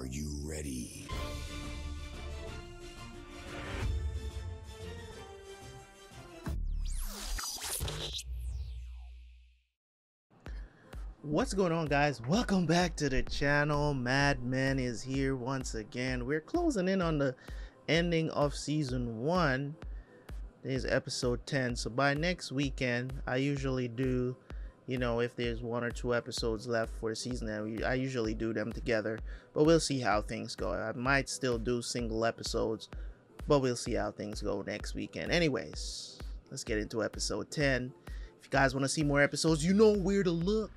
Are you ready? What's going on, guys? Welcome back to the channel. Mad Men is here once again. We're closing in on the ending of season one. This is episode 10. So by next weekend, I usually do, you know, if there's one or two episodes left for the season, I usually do them together. But we'll see how things go. I might still do single episodes, but we'll see how things go next weekend. Anyways, let's get into episode 10. If you guys want to see more episodes, you know where to look.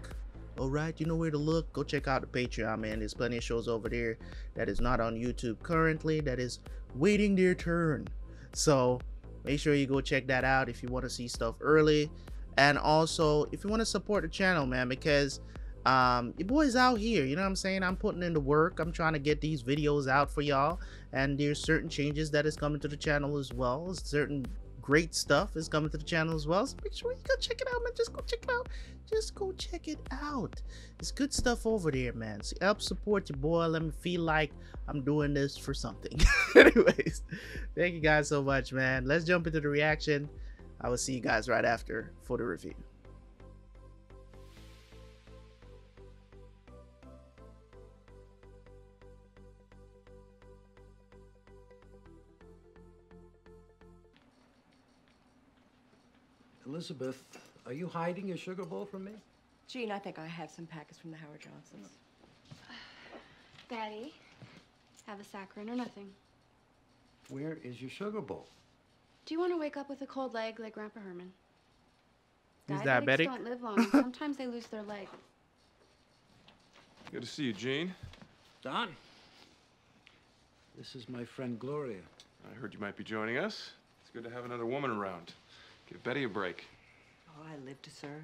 All right, you know where to look. Go check out the Patreon, man. There's plenty of shows over there that is not on YouTube currently that is waiting their turn. So make sure you go check that out if you want to see stuff early. And also, if you want to support the channel, man, because um your boy's out here you know what i'm saying i'm putting in the work i'm trying to get these videos out for y'all and there's certain changes that is coming to the channel as well certain great stuff is coming to the channel as well. So make sure you go check it out, man. Just go check it out. Just go check it out. It's good stuff over there, man. So help support your boy. Let me feel like I'm doing this for something. Anyways, thank you guys so much, man. Let's jump into the reaction. I will see you guys right after for the review. Elizabeth, are you hiding your sugar bowl from me? Gene, I think I have some packets from the Howard Johnsons. Daddy, have a saccharin or nothing. Where is your sugar bowl? Do you want to wake up with a cold leg like Grandpa Herman? He's Diabetics diabetic? don't live long. Sometimes they lose their leg. Good to see you, Gene. Don. This is my friend Gloria. I heard you might be joining us. It's good to have another woman around. Give Betty a break. Oh, I live to serve.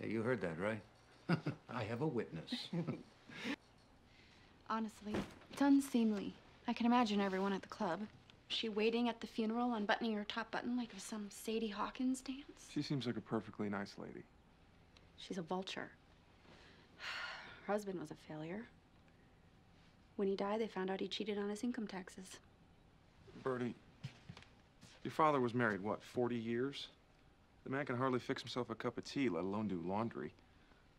Yeah, you heard that, right? I have a witness. Honestly, it's unseemly. I can imagine everyone at the club. She waiting at the funeral, unbuttoning her top button like it was some Sadie Hawkins dance. She seems like a perfectly nice lady. She's a vulture. Her husband was a failure. When he died, they found out he cheated on his income taxes. Betty, your father was married, what, 40 years? The man can hardly fix himself a cup of tea, let alone do laundry.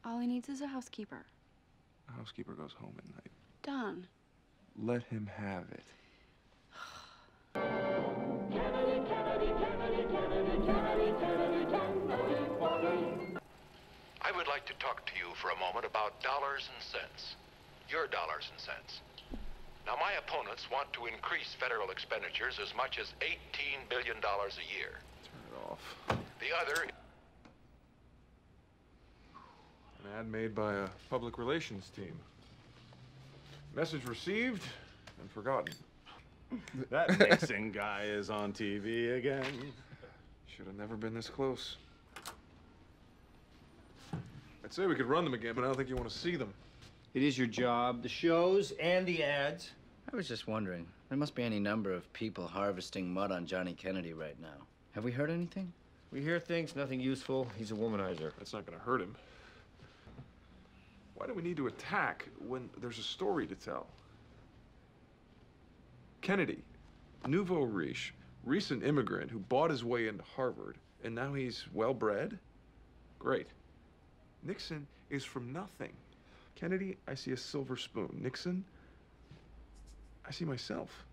All he needs is a housekeeper. The housekeeper goes home at night. Done. Let him have it. Like to talk to you for a moment about dollars and cents. Your dollars and cents. Now, my opponents want to increase federal expenditures as much as $18 billion a year. Turn it off. The other An ad made by a public relations team. Message received and forgotten. That Nixon guy is on TV again. Should have never been this close. I'd say we could run them again, but I don't think you want to see them. It is your job, the shows and the ads. I was just wondering. There must be any number of people harvesting mud on Johnny Kennedy right now. Have we heard anything? We hear things, nothing useful. He's a womanizer. That's not going to hurt him. Why do we need to attack when there's a story to tell? Kennedy, nouveau riche, recent immigrant who bought his way into Harvard, and now he's well bred? Great. Nixon is from nothing. Kennedy, I see a silver spoon. Nixon, I see myself.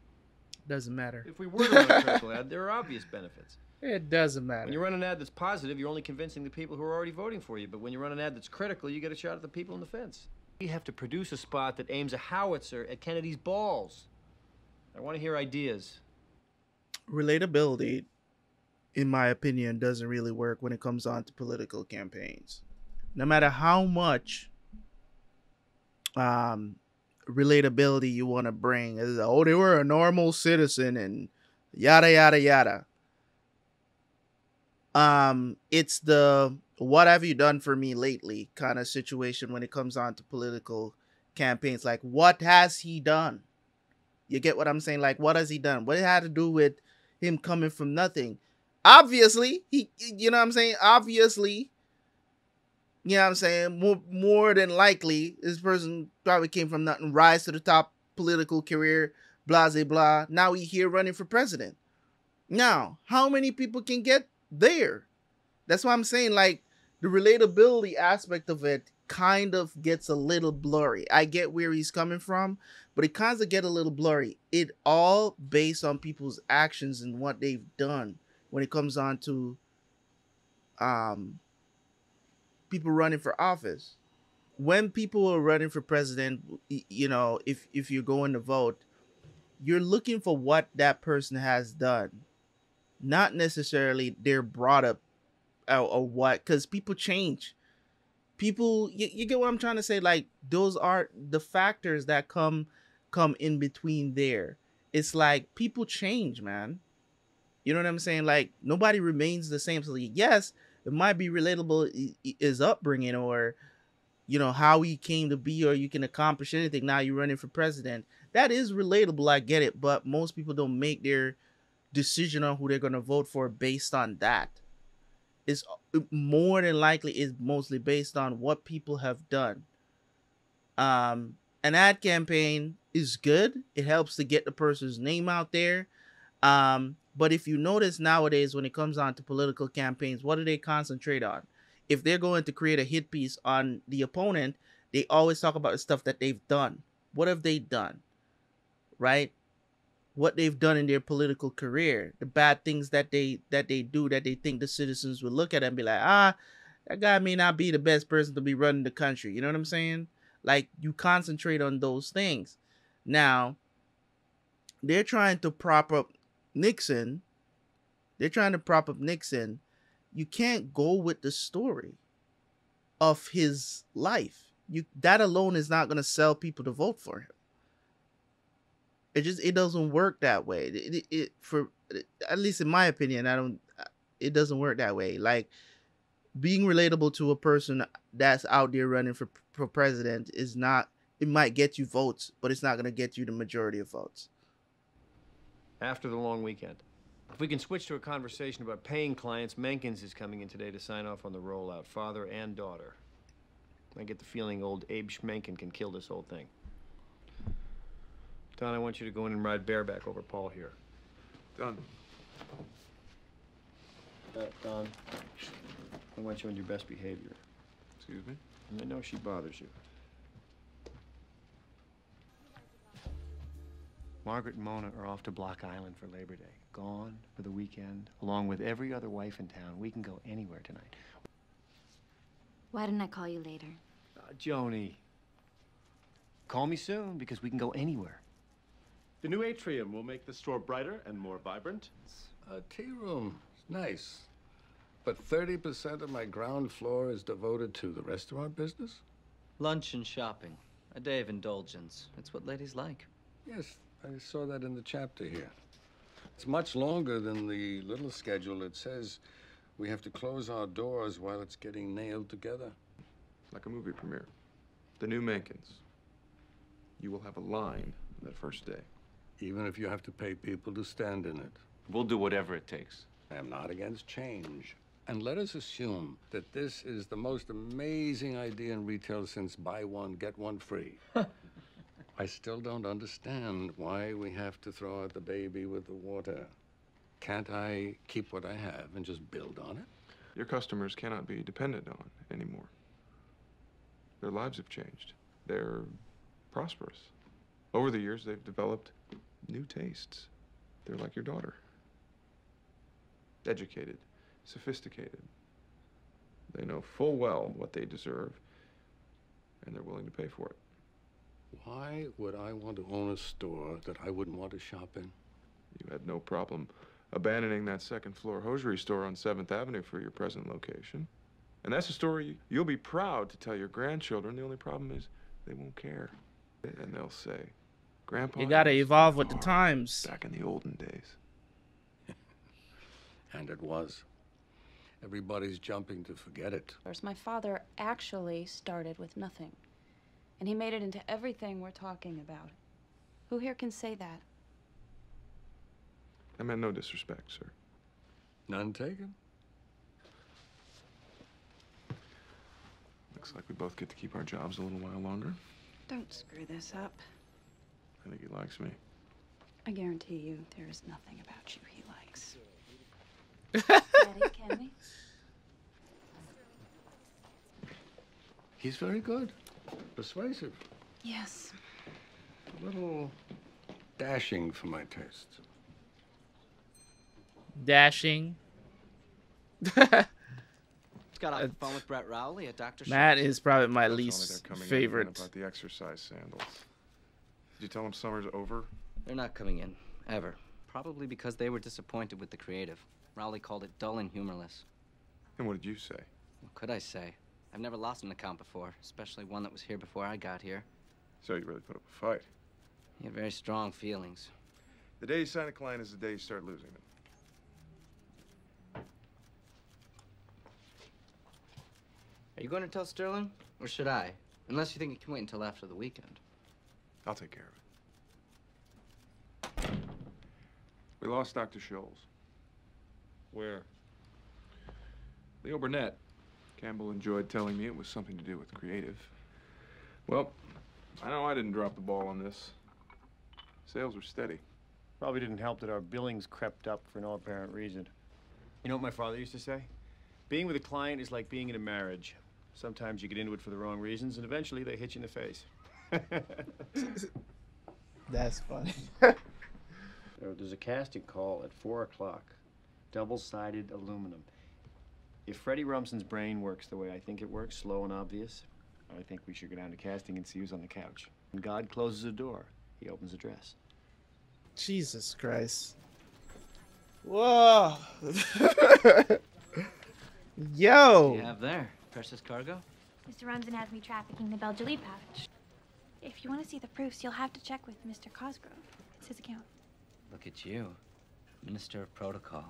Doesn't matter. If we were to run a critical ad, there are obvious benefits. It doesn't matter. When matter. you run an ad that's positive, you're only convincing the people who are already voting for you. But when you run an ad that's critical, you get a shot at the people on the fence. We have to produce a spot that aims a howitzer at Kennedy's balls. I want to hear ideas. relatability, in my opinion, doesn't really work when it comes on to political campaigns. No matter how much um, relatability you want to bring, is oh, they were a normal citizen and yada yada yada. Um, it's the what have you done for me lately kind of situation when it comes on to political campaigns. Like, what has he done? You get what I'm saying? Like, what has he done? What it had to do with him coming from nothing? Obviously, he, you know what I'm saying? Obviously, you know what I'm saying? More, more than likely, this person probably came from nothing, rise to the top political career, blah blah blah. Now he here running for president. Now, how many people can get there? That's why I'm saying like the relatability aspect of it kind of gets a little blurry. I get where he's coming from, but it kind of get a little blurry. It all based on people's actions and what they've done when it comes on to um people running for office. When people are running for president, you know, if if you're going to vote, you're looking for what that person has done, not necessarily they're brought up or, or what, because people change. People, you, you get what I'm trying to say? Like those are the factors that come come in between there. It's like people change, man. You know what I'm saying? Like nobody remains the same. So yes, it might be relatable his upbringing or you know how he came to be or you can accomplish anything. Now you're running for president. That is relatable i get it but most people don't make their decision on who they're going to vote for based on that. It's uh, more than likely is mostly based on what people have done. Um an ad campaign is good. It helps to get the person's name out there. Um but if you notice nowadays, when it comes on to political campaigns, what do they concentrate on? If they're going to create a hit piece on the opponent, they always talk about the stuff that they've done. What have they done? Right? What they've done in their political career, the bad things that they that they do that they think the citizens will look at and be like, ah, that guy may not be the best person to be running the country. You know what I'm saying? Like you concentrate on those things. Now, they're trying to prop up Nixon, they're trying to prop up Nixon. You can't go with the story of his life. You that alone is not going to sell people to vote for him. It just it doesn't work that way. It, it, it, for at least in my opinion, I don't. It doesn't work that way. Like being relatable to a person that's out there running for for president is not. It might get you votes, but it's not going to get you the majority of votes after the long weekend. If we can switch to a conversation about paying clients, Menken's is coming in today to sign off on the rollout, father and daughter. I get the feeling old Abe Schmenken can kill this whole thing. Don, I want you to go in and ride bareback over Paul here. Done. Uh, Don, I want you on your best behavior. Excuse me? I know she bothers you. Margaret and Mona are off to Block Island for Labor Day. Gone for the weekend, along with every other wife in town. We can go anywhere tonight. Why didn't I call you later? Uh, Joni, call me soon because we can go anywhere. The new atrium will make the store brighter and more vibrant. It's A tea room. It's nice. But 30% of my ground floor is devoted to the restaurant business? Lunch and shopping. A day of indulgence. It's what ladies like. Yes, I saw that in the chapter here. It's much longer than the little schedule. It says we have to close our doors while it's getting nailed together. Like a movie premiere. The new Menken's. You will have a line that first day. Even if you have to pay people to stand in it. We'll do whatever it takes. I am not against change. And let us assume that this is the most amazing idea in retail since buy one, get one free. I still don't understand why we have to throw out the baby with the water. Can't I keep what I have and just build on it? Your customers cannot be dependent on anymore. Their lives have changed. They're prosperous. Over the years, they've developed new tastes. They're like your daughter. Educated, sophisticated. They know full well what they deserve, and they're willing to pay for it. Why would I want to own a store that I wouldn't want to shop in? You had no problem abandoning that second floor hosiery store on 7th Avenue for your present location. And that's a story you'll be proud to tell your grandchildren. The only problem is they won't care. And they'll say, Grandpa. You gotta evolve with the times. Back in the olden days. and it was. Everybody's jumping to forget it. Whereas my father actually started with nothing. And he made it into everything we're talking about. Who here can say that? I meant no disrespect, sir. None taken. Looks like we both get to keep our jobs a little while longer. Don't screw this up. I think think he likes me. I guarantee you there is nothing about you he likes. Daddy, can we? He's very good. Persuasive. Yes. A little dashing for my taste. Dashing. Just got off the phone with Brett Rowley at Dr. Matt is probably my Told least they're coming in favorite. again about the exercise sandals. Did you tell him summer's over? They're not coming in, ever. Probably because they were disappointed with the creative. Rowley called it dull and humorless. And what did you say? What could I say? I've never lost an account before, especially one that was here before I got here. So you really put up a fight. He had very strong feelings. The day you sign a client is the day you start losing them. Are you going to tell Sterling? Or should I? Unless you think it can wait until after the weekend. I'll take care of it. We lost Dr. Scholl's. Where? Leo Burnett. Campbell enjoyed telling me it was something to do with creative. Well, I know I didn't drop the ball on this. Sales were steady. Probably didn't help that our billings crept up for no apparent reason. You know what my father used to say? Being with a client is like being in a marriage. Sometimes you get into it for the wrong reasons, and eventually they hit you in the face. That's funny. There's a casting call at 4 o'clock. Double-sided aluminum. If Freddy Rumsen's brain works the way I think it works, slow and obvious, I think we should go down to casting and see who's on the couch. When God closes a door, he opens a dress. Jesus Christ. Whoa. Yo. What do you have there? Precious cargo? Mr. Rumsen has me trafficking the Belgian pouch. If you want to see the proofs, you'll have to check with Mr. Cosgrove. It's his account. Look at you. Minister of Protocol.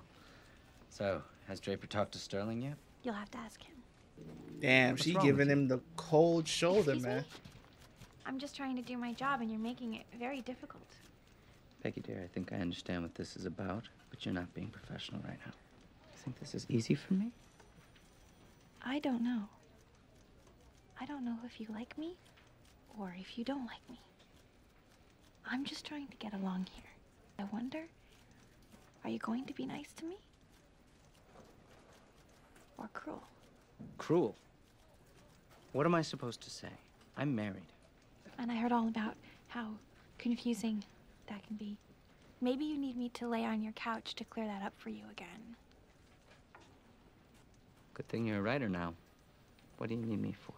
So, has Draper talked to Sterling yet? You'll have to ask him. Damn, What's she giving him the cold shoulder, Excuse me? man. I'm just trying to do my job, and you're making it very difficult. Peggy, dear, I think I understand what this is about, but you're not being professional right now. You think this is easy for me? I don't know. I don't know if you like me or if you don't like me. I'm just trying to get along here. I wonder, are you going to be nice to me? Or cruel? Cruel. What am I supposed to say? I'm married. And I heard all about how confusing that can be. Maybe you need me to lay on your couch to clear that up for you again. Good thing you're a writer now. What do you need me for?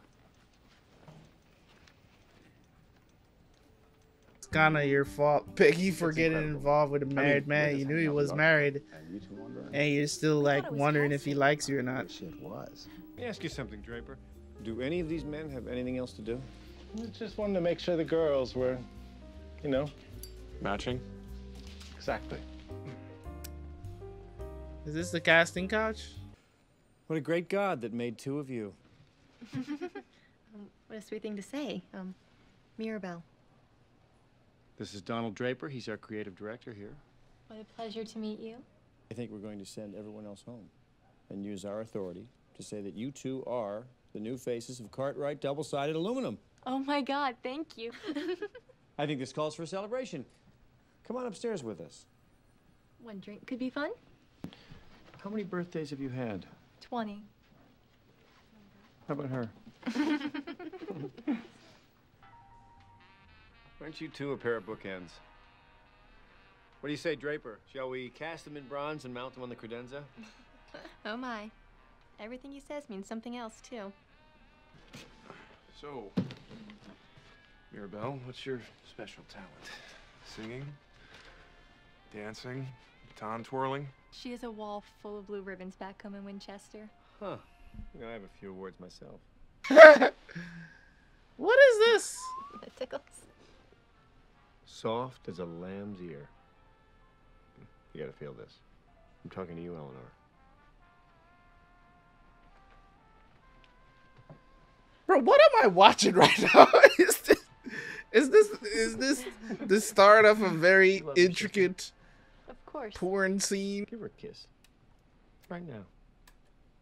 Kind of your fault, Peggy, for getting involved with a married man. You knew he was married, and you're still like wondering if he likes you or not. Shit was. Let me ask you something, Draper. Do any of these men have anything else to do? Just wanted to make sure the girls were, you know. Matching? Exactly. Is this the casting couch? What a great God that made two of you. Um, what a sweet thing to say. Um, Mirabelle. This is Donald Draper. He's our creative director here. What a pleasure to meet you. I think we're going to send everyone else home and use our authority to say that you two are the new faces of Cartwright double-sided aluminum. Oh my God, thank you. I think this calls for a celebration. Come on upstairs with us. One drink could be fun. How many birthdays have you had? 20. How about her? Aren't you two a pair of bookends? What do you say, Draper? Shall we cast them in bronze and mount them on the credenza? Oh my. Everything he says means something else, too. So, Mirabelle, what's your special talent? Singing? Dancing? Baton twirling? She has a wall full of blue ribbons back home in Winchester. Huh. You know, I have a few awards myself. What is this? It tickles. Soft as a lamb's ear. You gotta feel this. I'm talking to you, Eleanor. Bro, what am I watching right now? is this is this is this the start of a very intricate Of course. porn scene? Give her a kiss. Right now.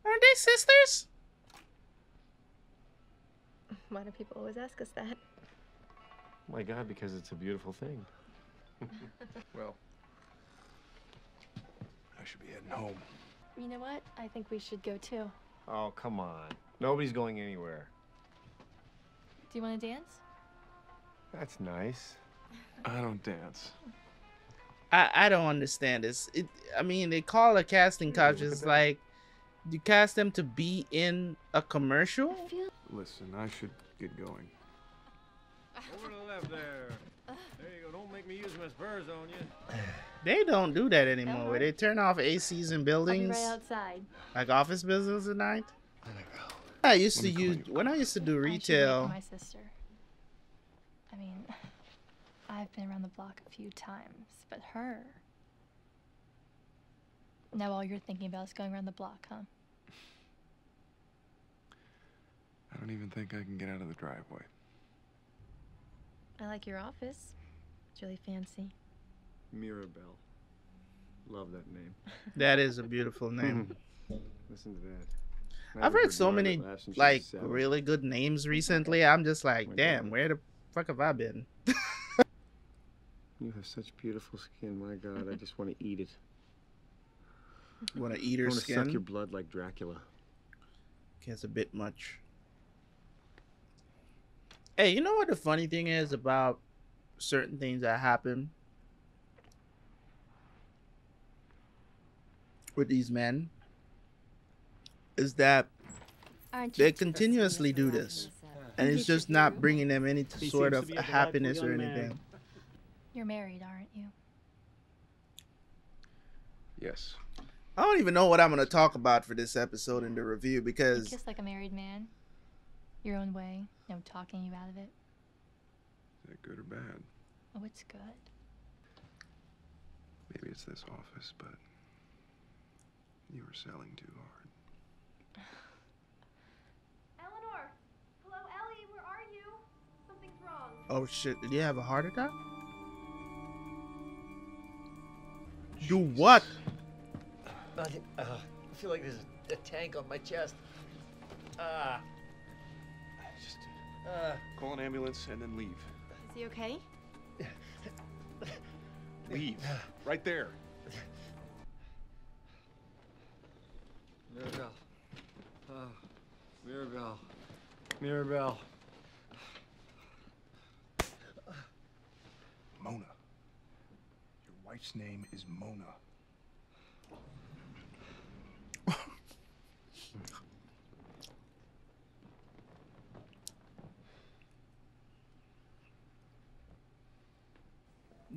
Aren't they sisters? Why do people always ask us that? My God, because it's a beautiful thing. well, I should be heading home. You know what? I think we should go too. Oh, come on. Nobody's going anywhere. Do you want to dance? That's nice. I don't dance. I, I don't understand this. It, I mean, they call a casting couch. It's like you cast them to be in a commercial. Listen, I should get going. Over to the left there. There you go. Don't make me use my spurs on you. They don't do that anymore. Where they turn off ACs in buildings, right outside. like office buildings at night. I used to use when I used to do I should wait for retail. my sister. I mean, I've been around the block a few times, but her. Now all you're thinking about is going around the block, huh? I don't even think I can get out of the driveway. I like your office. It's really fancy. Mirabelle. Love that name. That is a beautiful name. Listen to that. I've heard so many laughed since she was like seven. really good names recently. I'm just like, my damn, God. where the fuck have I been? You have such beautiful skin. My God, I just want to eat it. You Want to eat I her want to suck your blood like Dracula. Gets a bit much. Hey, you know what the funny thing is about certain things that happen with these men is that Aren't they continuously do this, and it's just not bringing them any sort of a happiness or anything. You're married, aren't you? Yes. I don't even know what I'm gonna talk about for this episode in the review because Just like a married man. Your own way. No talking you out of it. Is that good or bad? Oh, it's good. Maybe it's this office, but you were selling too hard. Eleanor! Hello, Ellie, where are you? Something's wrong. oh shit, did you have a heart attack? Do what? Nothing. Uh, I feel like there's a, a tank on my chest. Ah. Just Uh, call an ambulance and then leave. Is he okay? Leave. Right there. Mirabelle. Oh, Mirabelle. Mirabelle. Mona. Your wife's name is Mona.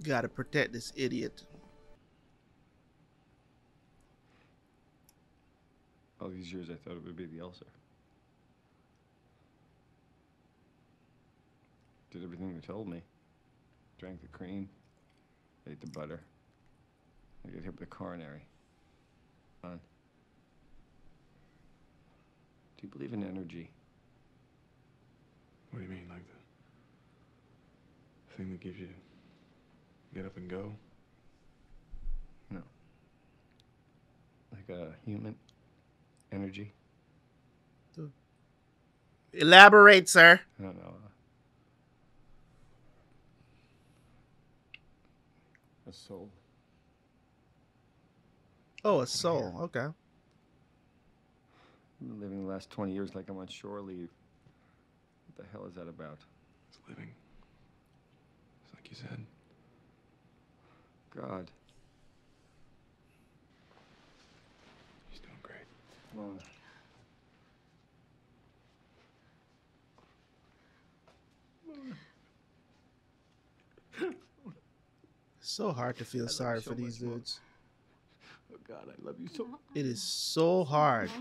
Gotta protect this idiot. Oh, All these years, I thought it would be the ulcer. Did everything they told me. Drank the cream. Ate the butter. I get hit with a coronary. On. Do you believe in energy? What do you mean, like the thing that gives you get up and go? No. Like a human energy? Elaborate, sir. I don't know. A soul. Oh, a soul. Okay. I've been living the last 20 years like I'm on shore leave. What the hell is that about? It's living. It's like you said. God. He's doing great. Mona. So hard to feel love sorry so for these much, Mom. dudes. Oh God, I love you so much. It is so hard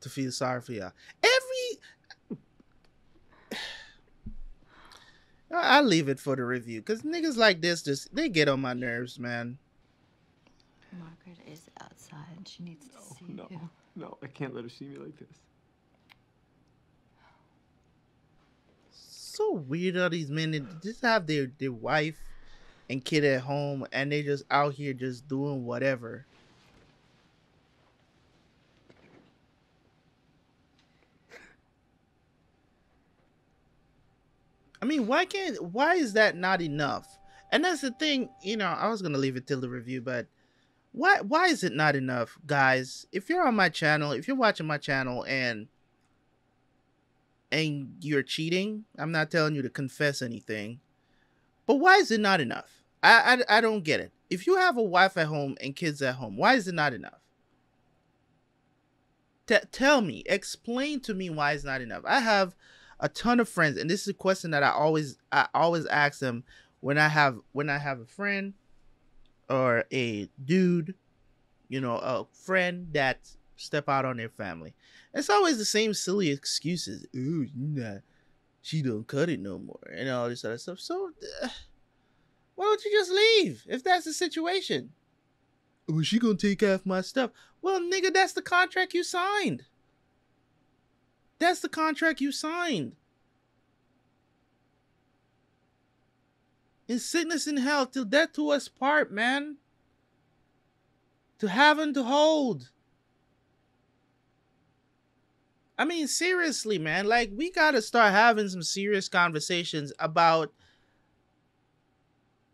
to feel sorry for y'all. Every I- I'll leave it for the review because niggas like this just they get on my nerves, man. Margaret is outside. She needs to see no, you. no, I can't let her see me like this. So weird how these men they just have their their wife and kid at home and they just out here just doing whatever. Mean, why can't why is that not enough? And that's the thing, you know, I was gonna leave it till the review, but why why is it not enough, guys? If you're on my channel, if you're watching my channel and and you're cheating, I'm not telling you to confess anything. But why is it not enough? I, I, I don't get it. If you have a wife at home and kids at home, why is it not enough? T- tell me, explain to me why it's not enough. I have a ton of friends, and this is a question that I always I always ask them when I have when I have a friend or a dude, you know, a friend that step out on their family. It's always the same silly excuses. Ooh, nah, she don't cut it no more, and all this other stuff. So, uh, why don't you just leave if that's the situation? Was she gonna take half my stuff? Well, nigga, that's the contract you signed. That's the contract you signed. In sickness and health, till death to us part, man. To have and to hold. I mean, seriously, man. Like, we gotta start having some serious conversations about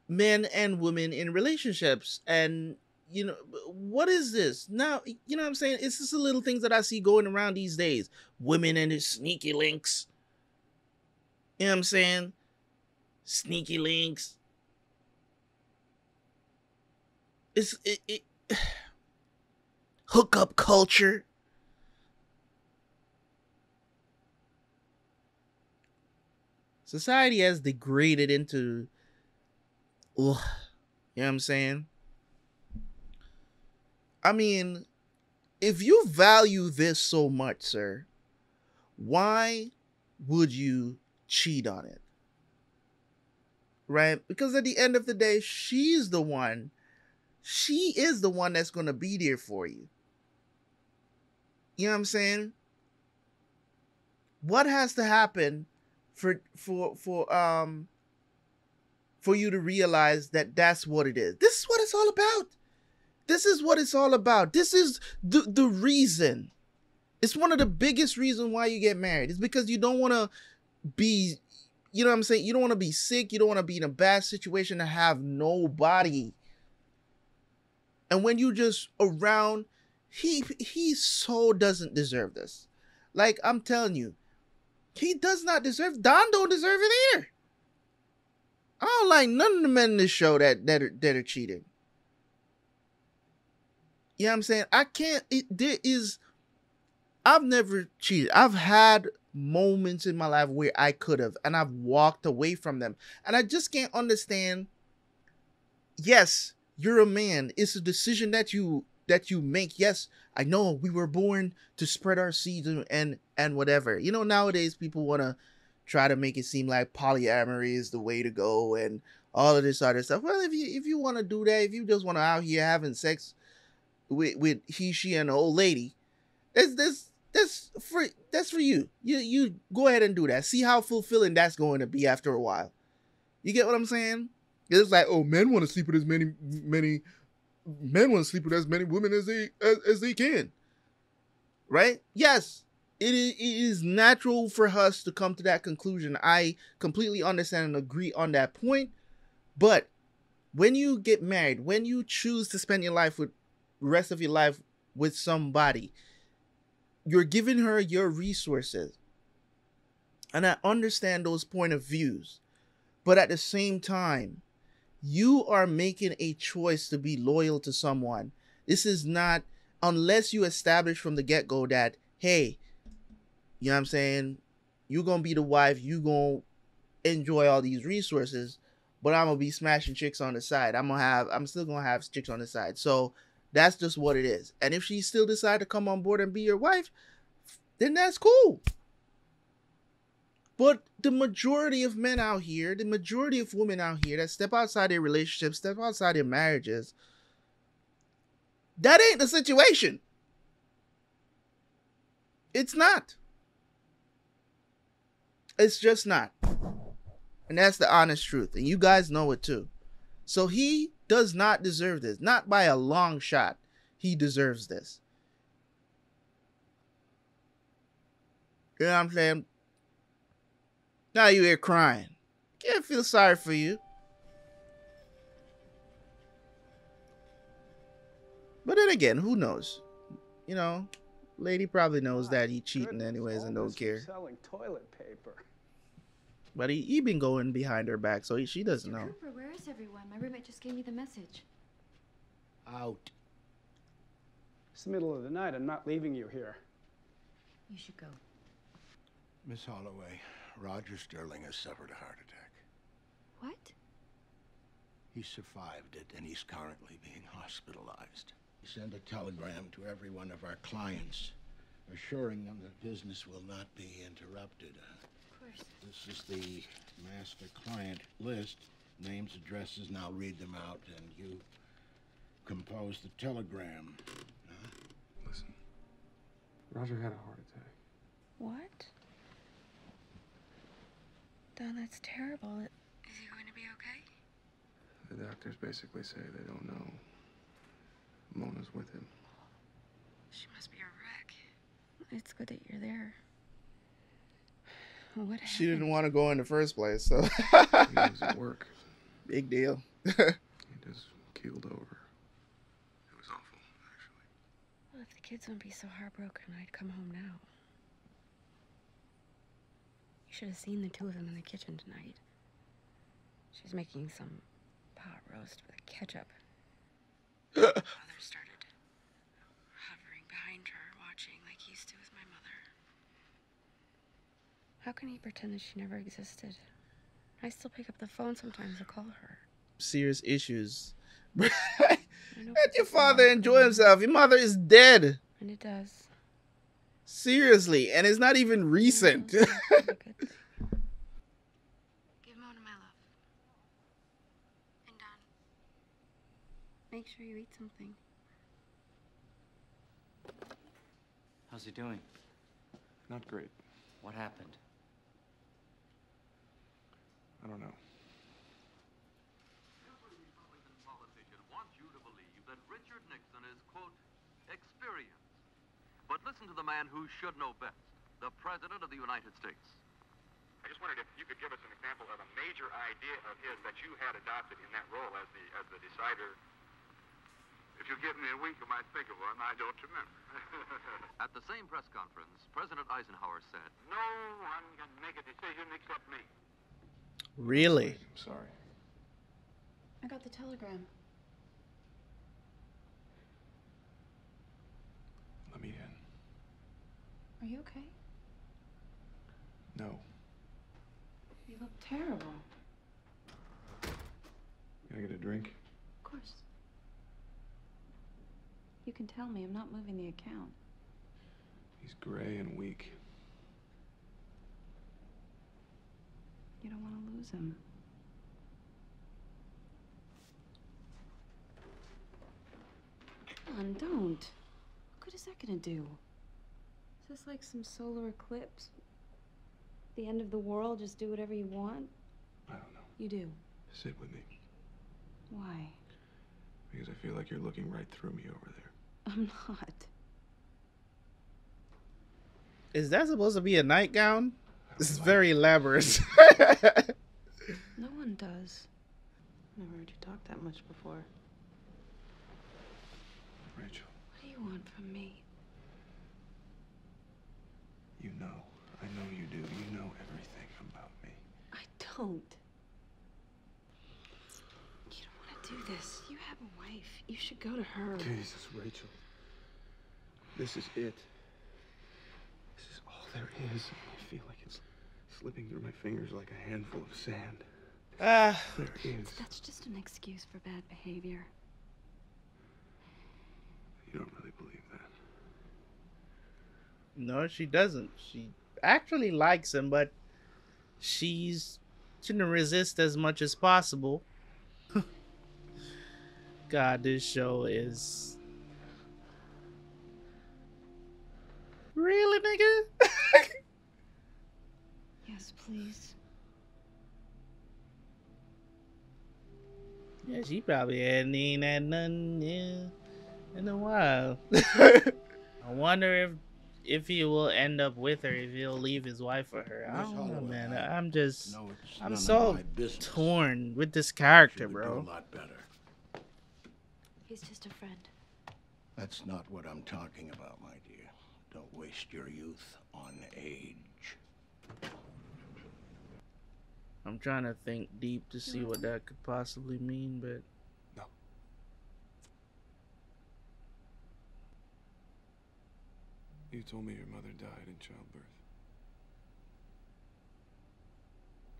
men and women in relationships and you know what is this? Now you know what i'm saying? It's just the little things that i see going around these days. Women and their sneaky links. You know what i'm saying? Sneaky links. It's it, it hookup culture. Society has degraded into ugh, you know what i'm saying I mean, if you value this so much, sir, why would you cheat on it? Right? Because at the end of the day, she's the one, she is the one that's going to be there for you. You know what I'm saying? What has to happen for for for um for you to realize that that's what it is? This is what it's all about. This is what it's all about. This is the, the reason. It's one of the biggest reasons why you get married. It's because you don't want to be, you know what I'm saying? You don't want to be sick. You don't want to be in a bad situation to have nobody. And when you just around, he he so doesn't deserve this. Like I'm telling you, he does not deserve. Don don't deserve it either. I don't like none of the men in this show that that are, that are cheating. You know what I'm saying? I can't it there is I've never cheated. I've had moments in my life where I could have and I've walked away from them. And I just can't understand yes, you're a man. It's a decision that you that you make. Yes, I know we were born to spread our seeds and and, whatever. You know, nowadays people want to try to make it seem like polyamory is the way to go and all of this other stuff. Well, if you if you want to do that, if you just want to out here having sex with with he, she, and the old lady, that's that's that's for that's for you. You you go ahead and do that. See how fulfilling that's going to be after a while. You get what I'm saying? It's like, oh, men want to sleep with as many many men want to sleep with as many women as they as, as they can. Right? Yes, it is, it is natural for us to come to that conclusion. I completely understand and agree on that point. But when you get married, when you choose to spend your life with rest of your life with somebody. You're giving her your resources. And I understand those point of views. But at the same time, you are making a choice to be loyal to someone. This is not unless you establish from the get-go that, hey, you know what I'm saying? You're gonna be the wife, you're gonna enjoy all these resources, but I'm gonna be smashing chicks on the side. I'm gonna have I'm still gonna have chicks on the side. So that's just what it is. And if she still decide to come on board and be your wife, then that's cool. But the majority of men out here, the majority of women out here that step outside their relationships, step outside their marriages, that ain't the situation. It's not. It's just not. And that's the honest truth. And you guys know it too. So he does not deserve this. Not by a long shot. He deserves this. You know what I'm saying? Now you here crying. can't feel sorry for you. But then again, who knows? You know, lady probably knows that he cheating anyways and don't care. Selling toilet paper. But he, he been going behind her back, so he, she doesn't know. Cooper, where is everyone? My roommate just gave me the message. Out. It's the middle of the night. I'm not leaving you here. You should go. Miss Holloway, Roger Sterling has suffered a heart attack. What? He survived it, and he's currently being hospitalized. We send a telegram to every one of our clients, assuring them that business will not be interrupted. Uh, Of. This is the master client list. Names, addresses, and I'll read them out, and you compose the telegram. Listen, Roger had a heart attack. What? Don, that's terrible. Is he going to be okay? The doctors basically say they don't know. Mona's with him. She must be a wreck. It's good that you're there. What happened? She didn't want to go in the first place, so. He was at work. Big deal. He just keeled over. It was awful. Actually. Well, if the kids wouldn't be so heartbroken, I'd come home now. You should have seen the two of them in the kitchen tonight. She's making some pot roast with ketchup. Father started hovering behind her, watching like he used to with my mother. How can he pretend that she never existed? I still pick up the phone sometimes to call her. Serious issues. Let your father enjoy himself. Your mother is dead. And it does. Seriously, and it's not even recent. Give Mona my love. And Don, make sure you eat something. How's he doing? Not great. What happened? I don't know. want you to believe that Richard Nixon is, quote, experienced. But listen to the man who should know best, the President of the United States. I just wondered if you could give us an example of a major idea of his that you had adopted in that role as the as the decider. If you give me a week, I might think of one. I don't remember. At the same press conference, President Eisenhower said, No one can make a decision except me. Really? I'm sorry. I got the telegram. Let me in. Are you okay? No. You look terrible. Can I get a drink? Of course. You can tell me. I'm not moving the account. He's gray and weak. You don't want to lose him. Come on, don't. What good is that gonna do? Is this like some solar eclipse? The end of the world? Just do whatever you want? I don't know. You do. Sit with me. Why? Because I feel like you're looking right through me over there. I'm not. Is that supposed to be a nightgown? This is very elaborate. No one does. Never heard you talk that much before. Rachel, What do you want from me? you know. I know you do. You know everything about me. I don't. You don't want to do this. You have a wife. You should go to her. Jesus, Rachel. This is it. This is all there is. I feel like it's slipping through my fingers like a handful of sand. Ah. There is. That's just an excuse for bad behavior. You don't really believe that. no, she doesn't. She actually likes him, but she's trying to resist as much as possible. God, this show is really, nigga. Yes, please. Yeah, she probably hadn't eaten that nothing yeah, in a while. I wonder if if he will end up with her, if he'll leave his wife for her. I Miss don't know, Holloway, man. I- I'm just, No, I'm so torn with this character, bro. a lot better. He's just a friend. That's not what I'm talking about, my dear. Don't waste your youth on age. I'm trying to think deep to see what that could possibly mean, but no. You told me your mother died in childbirth.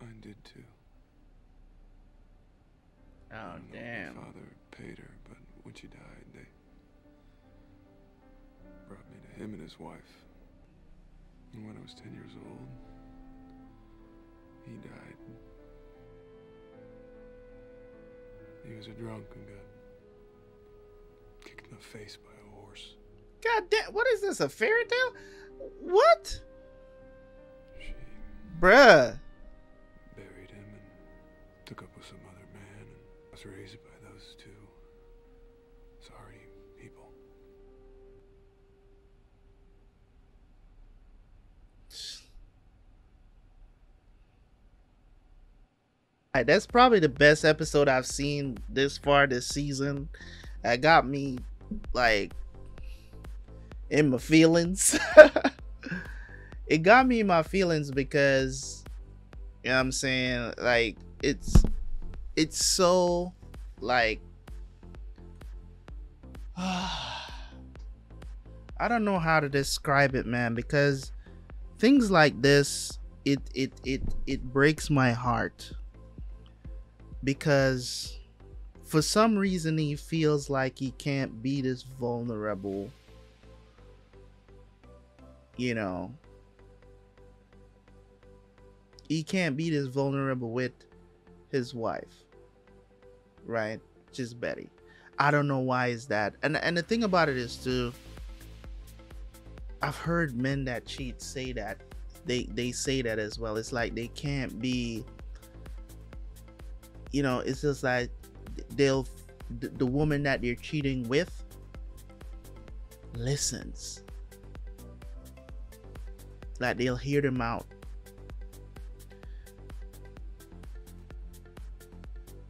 Mine did too. oh I don't know if damn. My father paid her, but when she died, they brought me to him and his wife. And when I was 10 years old, he died. He was a drunk and got kicked in the face by a horse. God damn, what is this? A fairy tale? What? Bruh. Buried him and took up with some other man and was raised Alright, that's probably the best episode I've seen this far this season. That got me like in my feelings. it got me in my feelings because you know what I'm saying? Like it's it's so like I don't know how to describe it, man, because things like this it it it it breaks my heart because for some reason he feels like he can't be this vulnerable you know. He can't be this vulnerable with his wife right? Just betty. I don't know why is that. And and the thing about it is too i've heard men that cheat say that. They they say that as well. It's like they can't be you know it's just like they'll the, the woman that they're cheating with listens. Like they'll hear them out.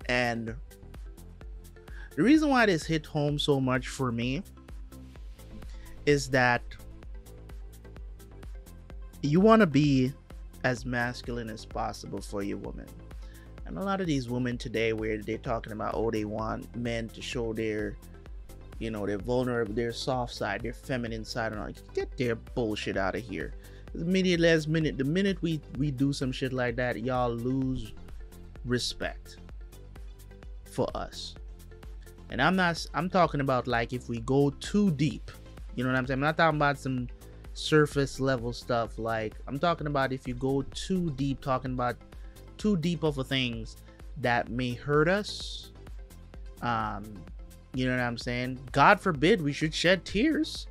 And the reason why this hit home so much for me is that you want to be as masculine as possible for your woman and a lot of these women today where they're talking about oh they want men to show their you know their vulnerable their soft side their feminine side and all. Get their bullshit out of here. The minute last minute the minute we we do some shit like that y'all lose respect for us. And i'm not i'm talking about like if we go too deep. You know what i'm saying? I'm not talking about some surface level stuff like i'm talking about if you go too deep talking about too deep of a things that may hurt us. Um you know what i'm saying? God forbid we should shed tears.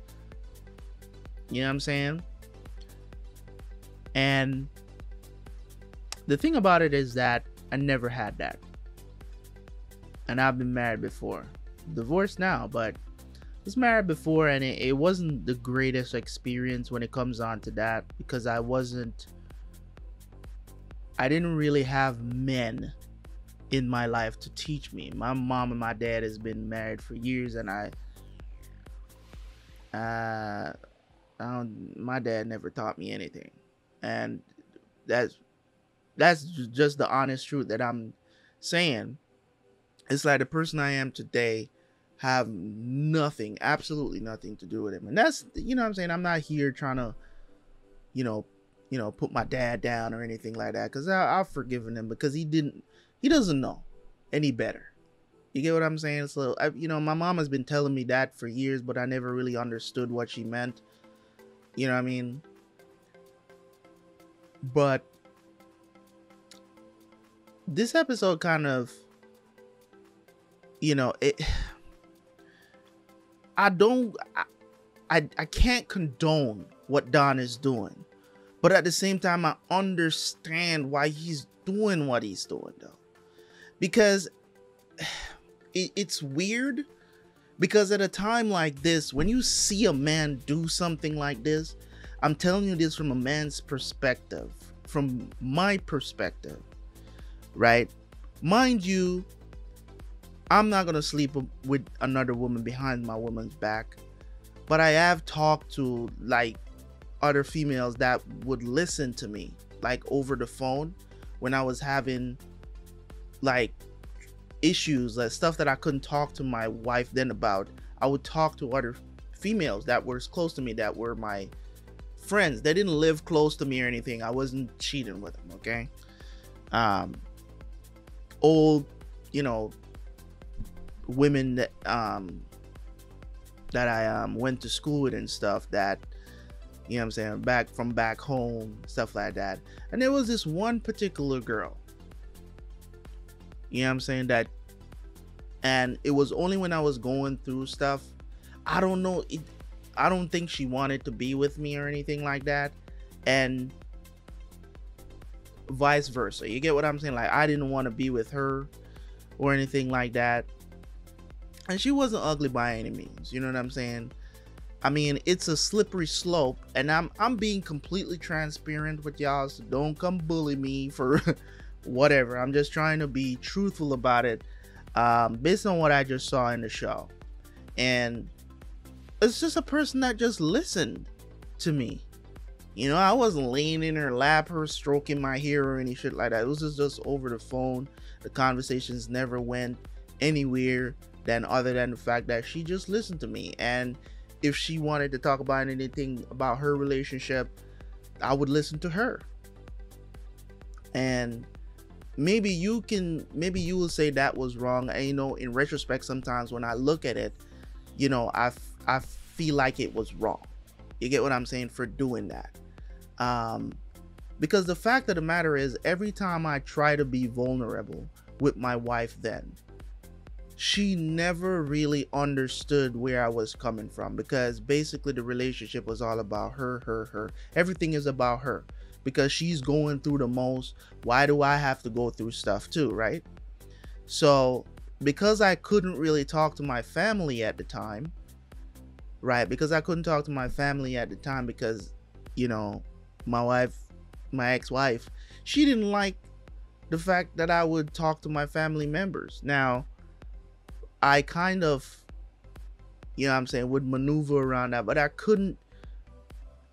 You know what i'm saying? And the thing about it is that i never had that. And i've been married before. Divorced now but was married before and it, it wasn't the greatest experience when it comes on to that because i wasn't I didn't really have men in my life to teach me. My mom and my dad has been married for years, and I, uh, I. My dad never taught me anything, and that's that's just the honest truth that I'm saying. It's like the person I am today have nothing, absolutely nothing to do with him, and that's you know what I'm saying. I'm not here trying to, you know, you know, put my dad down or anything like that. Cause I, I've forgiven him because he didn't, he doesn't know any better. You get what I'm saying? So, I, you know, my mom has been telling me that for years, but I never really understood what she meant. You know what I mean? But this episode kind of, you know, it. I don't, I, I, I can't condone what Don is doing but at the same time i understand why he's doing what he's doing though because it, it's weird because at a time like this when you see a man do something like this I'm telling you this from a man's perspective, from my perspective, right? Mind you, I'm not gonna sleep with another woman behind my woman's back, but I have talked to like other females that would listen to me, like over the phone, when I was having like issues, like stuff that I couldn't talk to my wife then about. I would talk to other females that were close to me, that were my friends. They didn't live close to me or anything. I wasn't cheating with them, okay? Um, old, you know, women that um that I um went to school with and stuff that you know what I'm saying back from back home stuff like that. And there was this one particular girl you know what I'm saying that and it was only when I was going through stuff I don't know it I don't think she wanted to be with me or anything like that and vice versa. You get what I'm saying? Like I didn't want to be with her or anything like that. And she wasn't ugly by any means you know what i'm saying i mean it's a slippery slope and i'm i'm being completely transparent with y'all so don't come bully me for whatever. I'm just trying to be truthful about it um, based on what i just saw in the show. And it's just a person that just listened to me. You know i wasn't laying in her lap her stroking my hair or any shit like that. It was just, just over the phone. The conversations never went anywhere than other than the fact that she just listened to me. And if she wanted to talk about anything about her relationship i would listen to her. And maybe you can maybe you will say that was wrong. And you know in retrospect sometimes when i look at it you know i i feel like it was wrong. You get what i'm saying for doing that. Um because the fact of the matter is every time i try to be vulnerable with my wife then she never really understood where I was coming from because basically the relationship was all about her, her, her. Everything is about her because she's going through the most. Why do I have to go through stuff too, right? So, because I couldn't really talk to my family at the time, right? Because I couldn't talk to my family at the time because, you know, my wife, my ex wife, she didn't like the fact that I would talk to my family members. Now, I kind of, you know I'm saying, would maneuver around that, but I couldn't.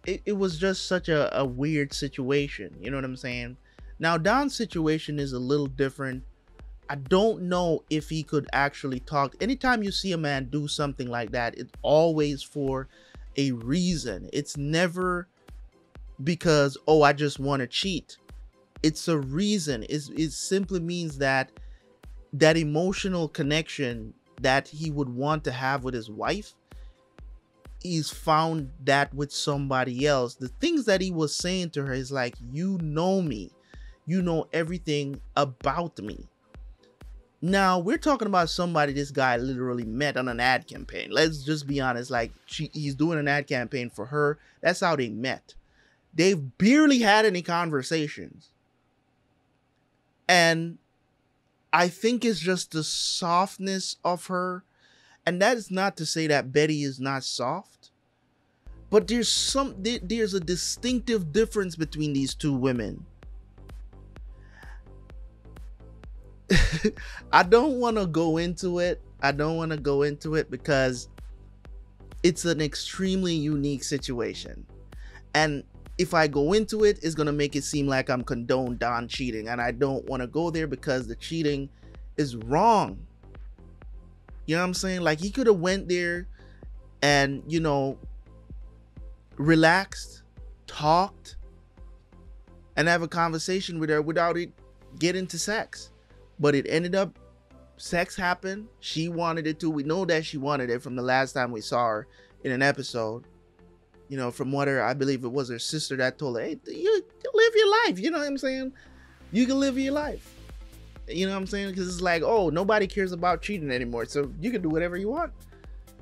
It, it was just such a, a weird situation. You know what I'm saying? Now, Don's situation is a little different. I don't know if he could actually talk. Anytime you see a man do something like that, it's always for a reason. It's never because, oh, I just want to cheat. It's a reason. It's, it simply means that that emotional connection that he would want to have with his wife he's found that with somebody else. The things that he was saying to her is like you know me. You know everything about me. Now we're talking about somebody this guy literally met on an ad campaign. Let's just be honest like she, he's doing an ad campaign for her. That's how they met. They've barely had any conversations. And I think it's just the softness of her. And that is not to say that Betty is not soft, but there's some there's a distinctive difference between these two women. I don't want to go into it. I don't want to go into it because it's an extremely unique situation. And if I go into it, it's gonna make it seem like I'm condoned Don cheating, and I don't want to go there because the cheating is wrong. You know what I'm saying? Like he could have went there and you know relaxed, talked, and have a conversation with her without it getting to sex. But it ended up sex happened. She wanted it too. We know that she wanted it from the last time we saw her in an episode you know, from what her, I believe it was her sister that told her, hey, you live your life. You know what I'm saying? You can live your life. You know what I'm saying? Because it's like, oh, nobody cares about cheating anymore. So you can do whatever you want.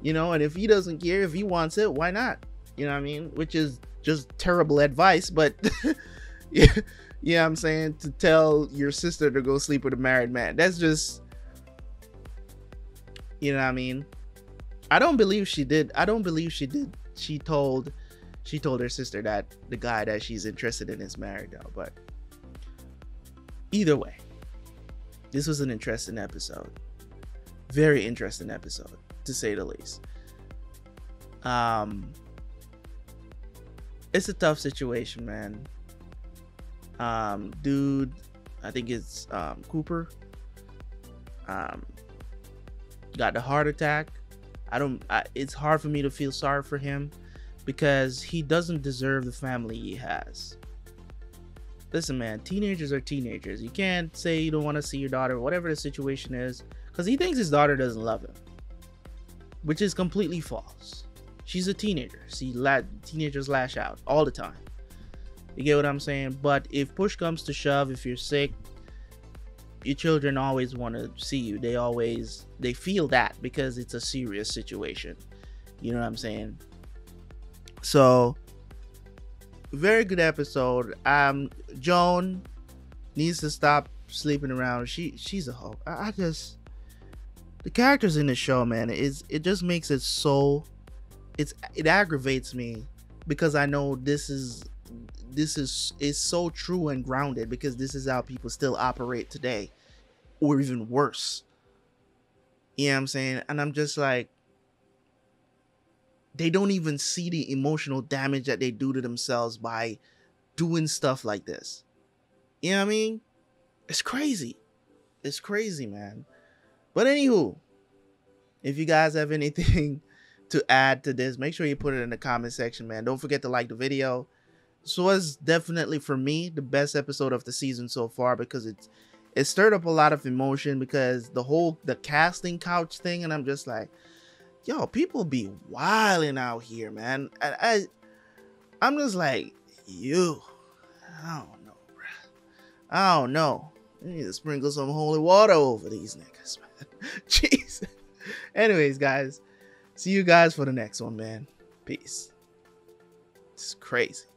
You know, and if he doesn't care, if he wants it, why not? You know what I mean? Which is just terrible advice, but yeah, yeah, I'm saying to tell your sister to go sleep with a married man. That's just, you know what I mean? I don't believe she did. I don't believe she did. She told she told her sister that the guy that she's interested in is married now. But either way, this was an interesting episode. Very interesting episode, to say the least. Um, it's a tough situation, man. Um, dude, I think it's um, Cooper. Um, got the heart attack. I don't. I, it's hard for me to feel sorry for him because he doesn't deserve the family he has. Listen, man, teenagers are teenagers. You can't say you don't want to see your daughter, whatever the situation is, because he thinks his daughter doesn't love him, which is completely false. She's a teenager. See, la- teenagers lash out all the time. You get what I'm saying? But if push comes to shove, if you're sick, your children always want to see you. They always they feel that because it's a serious situation. You know what I'm saying? So very good episode. Um Joan needs to stop sleeping around. She she's a hoe. I, I just the characters in the show, man, is it just makes it so it's it aggravates me because I know this is this is is so true and grounded because this is how people still operate today or even worse you know what i'm saying and i'm just like they don't even see the emotional damage that they do to themselves by doing stuff like this. You know what i mean? It's crazy. It's crazy man. But anywho if you guys have anything to add to this make sure you put it in the comment section man. Don't forget to like the video. This was definitely for me the best episode of the season so far because it's it stirred up a lot of emotion because the whole the casting couch thing and i'm just like yo people be wilding out here man. I, I i'm just like you i don't know bro i don't know. You need to sprinkle some holy water over these niggas man. Jeez anyways guys see you guys for the next one man. Peace. It's crazy